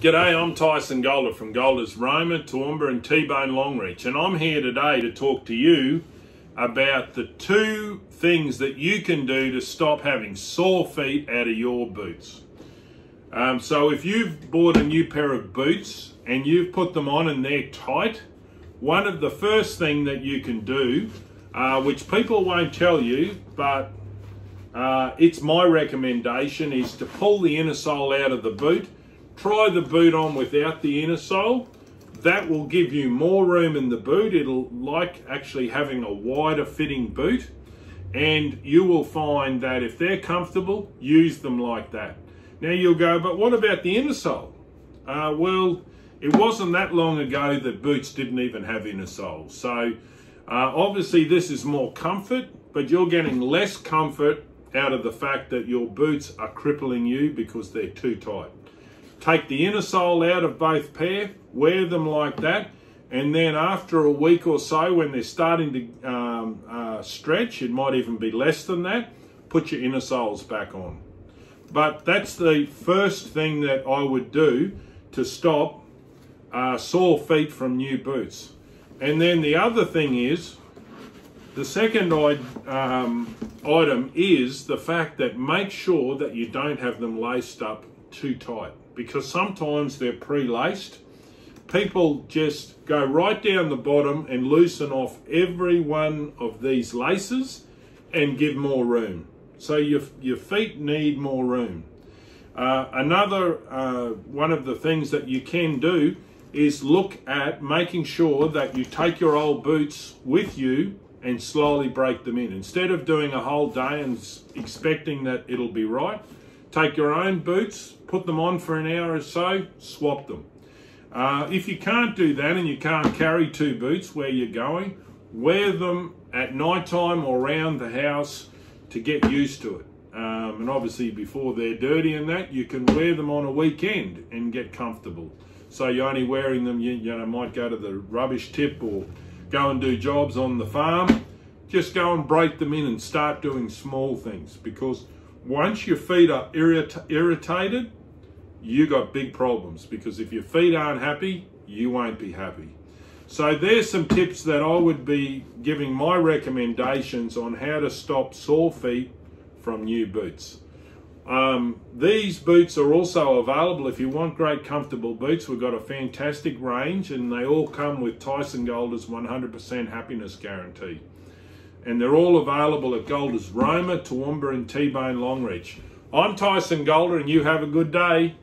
G'day, I'm Tyson Golder from Golder's Roma, Toowoomba and T-Bone Longreach and I'm here today to talk to you about the two things that you can do to stop having sore feet out of your boots. Um, so if you've bought a new pair of boots and you've put them on and they're tight, one of the first thing that you can do, uh, which people won't tell you, but uh, it's my recommendation, is to pull the inner sole out of the boot Try the boot on without the inner sole. That will give you more room in the boot. It'll like actually having a wider fitting boot. And you will find that if they're comfortable, use them like that. Now you'll go, but what about the inner sole? Uh, well, it wasn't that long ago that boots didn't even have inner soles. So uh, obviously this is more comfort, but you're getting less comfort out of the fact that your boots are crippling you because they're too tight. Take the inner sole out of both pair, wear them like that, and then after a week or so, when they're starting to um, uh, stretch, it might even be less than that, put your inner soles back on. But that's the first thing that I would do to stop uh, sore feet from new boots. And then the other thing is, the second um, item is the fact that make sure that you don't have them laced up too tight because sometimes they're pre-laced. People just go right down the bottom and loosen off every one of these laces and give more room. So your, your feet need more room. Uh, another uh, one of the things that you can do is look at making sure that you take your old boots with you and slowly break them in. Instead of doing a whole day and expecting that it'll be right, Take your own boots, put them on for an hour or so, swap them. Uh, if you can't do that and you can't carry two boots where you're going, wear them at night time or around the house to get used to it. Um, and obviously before they're dirty and that, you can wear them on a weekend and get comfortable. So you're only wearing them, you, you know, might go to the rubbish tip or go and do jobs on the farm. Just go and break them in and start doing small things because once your feet are irrit irritated, you got big problems because if your feet aren't happy, you won't be happy. So there's some tips that I would be giving my recommendations on how to stop sore feet from new boots. Um, these boots are also available if you want great comfortable boots. We've got a fantastic range and they all come with Tyson Golder's 100% happiness guarantee and they're all available at Golder's Roma, Toowoomba and T-Bone Longreach. I'm Tyson Golder and you have a good day.